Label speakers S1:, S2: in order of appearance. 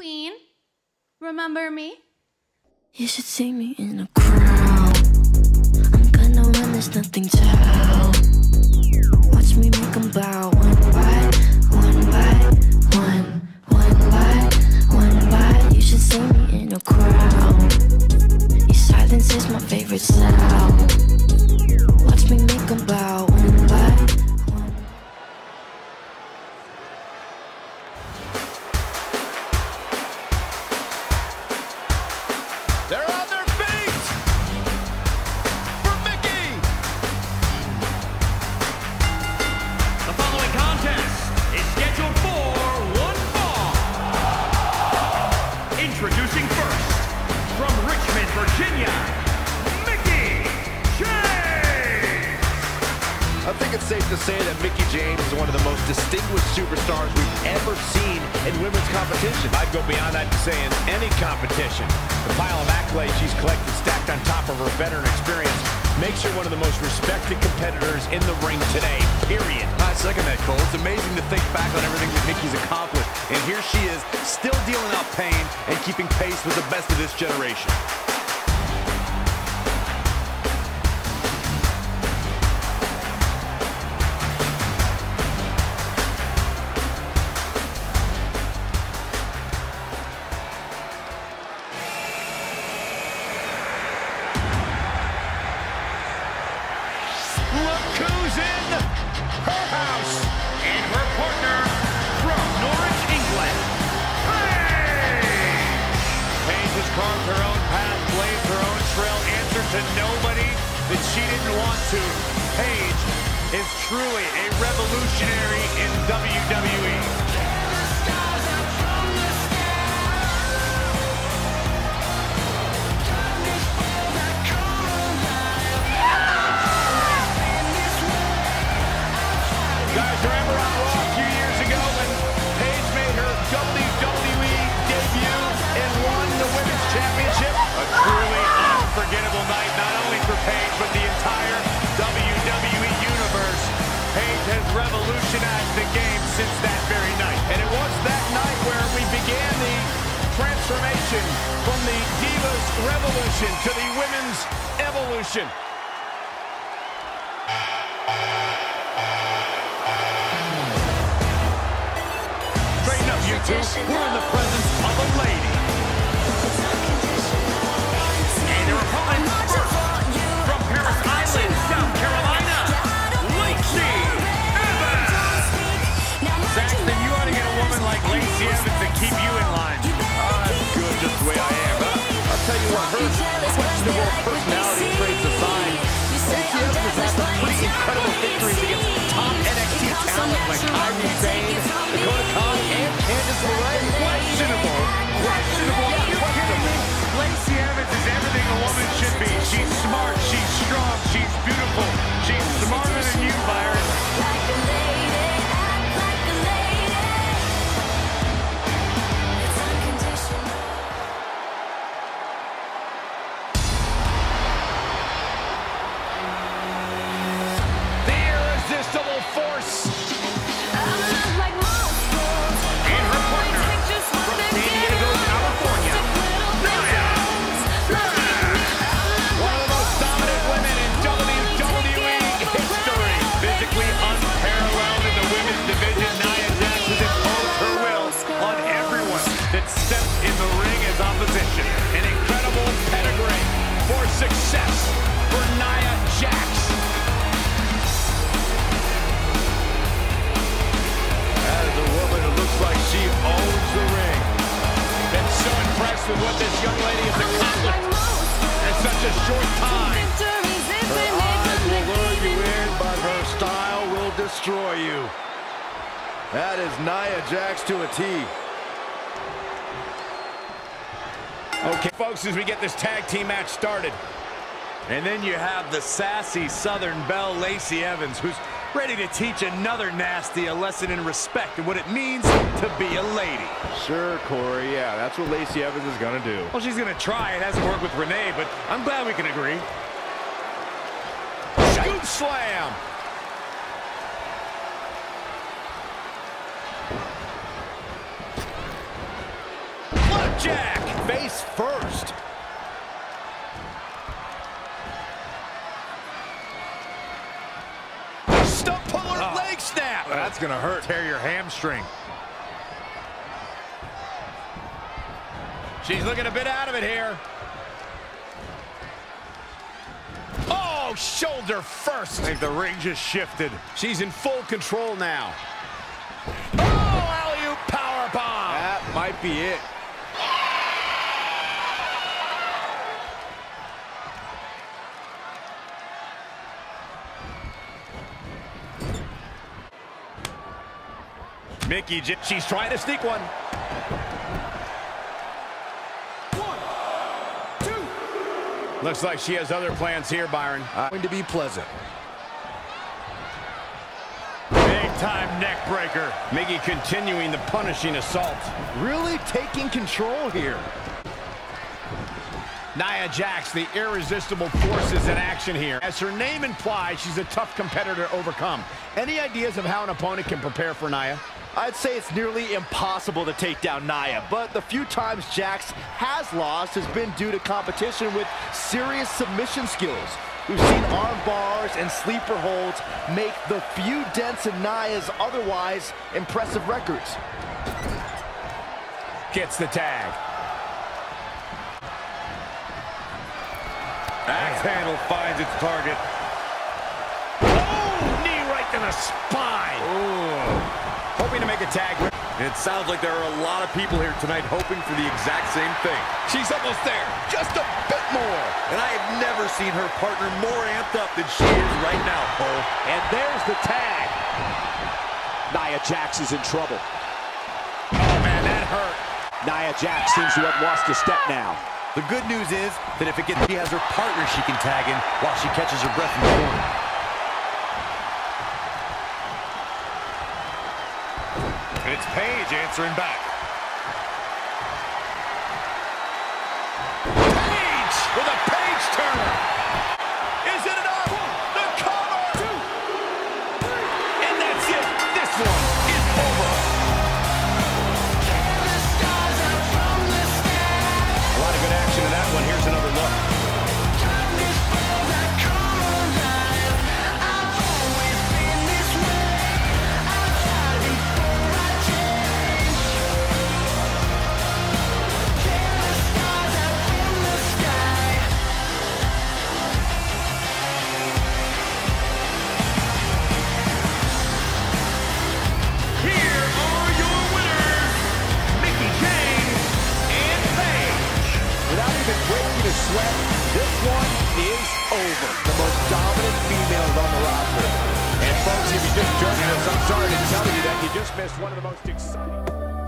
S1: queen. Remember me?
S2: You should see me in a crowd. I'm gonna win, there's nothing to help. Watch me make them bow one by one by one,
S3: safe to say that Mickie James is one of the most distinguished superstars we've ever seen in women's competition.
S4: I'd go beyond that to say in any competition. The pile of accolades she's collected stacked on top of her veteran experience makes her one of the most respected competitors in the ring today, period.
S5: I second that, Cole. It's amazing to think back on everything that Mickie's accomplished. And here she is, still dealing out pain and keeping pace with the best of this generation.
S6: House and her partner from Norwich, England, Paige.
S4: Paige has carved her own path, blazed her own trail, answered to nobody that she didn't want to. Paige is truly a revolutionary in. WWE. Guys, remember on Raw a few years ago when Paige made her WWE debut and won the Women's Championship? A truly unforgettable night, not only for Paige, but the entire WWE Universe. Paige has revolutionized the game since that very night. And it was that night where we began the transformation from the Divas Revolution to the Women's Evolution. Two. We're in the presence of a lady.
S6: And opponent first, from Parris Island, South Carolina, Lacey Evans.
S4: Saxton, you ought to get a woman like Lacey Evans to keep you in line.
S5: I'm good just the way I am. I'll tell you what, her questionable personality traits aside, Lacey Evans has had some pretty incredible victories against top NXT talent like Kairi Sane, Dakota Kai, and Candice LeRae.
S4: A short time.
S5: Her eyes will lure you in, but her style will destroy you. That is Nia Jax to a T.
S4: Okay, folks, as we get this tag team match started.
S5: And then you have the sassy Southern Belle Lacey Evans, who's ready to teach another nasty a lesson in respect and what it means to be a lady.
S3: Sure, Corey. Yeah, that's what Lacey Evans is going to do.
S4: Well, she's going to try. It hasn't worked with Renee, but I'm glad we can agree.
S3: Scoop slam.
S4: flapjack.
S3: Face first.
S4: Leg snap.
S3: That's gonna hurt.
S4: Tear your hamstring. She's looking a bit out of it here. Oh, shoulder first.
S3: I think the ring just shifted.
S4: She's in full control now. Oh, alley-oop powerbomb.
S3: That might be it.
S4: Mickie, J she's trying to sneak one. One, two. Looks like she has other plans here, Byron.
S3: Uh, going to be pleasant.
S4: Big time neck breaker. Mickie continuing the punishing assault.
S3: Really taking control here.
S4: Nia Jax, the irresistible forces in action here. As her name implies, she's a tough competitor to overcome. Any ideas of how an opponent can prepare for Nia?
S7: I'd say it's nearly impossible to take down Nia, but the few times Jax has lost has been due to competition with serious submission skills. We've seen arm bars and sleeper holds make the few dents in Nia's otherwise impressive records.
S4: Gets the tag.
S3: Axe handle finds its target.
S4: Oh, knee right to the spine. Hoping to make a tag.
S5: It sounds like there are a lot of people here tonight hoping for the exact same thing.
S4: She's almost there. Just a bit more.
S5: And I have never seen her partner more amped up than she is right now, Cole.
S7: And there's the tag. Nia Jax is in trouble.
S4: Oh, man, that hurt.
S7: Nia Jax seems to have lost a step now.
S5: The good news is that if it gets, she has her partner she can tag in while she catches her breath in the corner.
S3: It's Paige answering back.
S7: Sweat, this one is over. The most dominant females on the roster.
S4: And folks, if you just joined us, I'm sorry to tell you that you just missed one of the most exciting...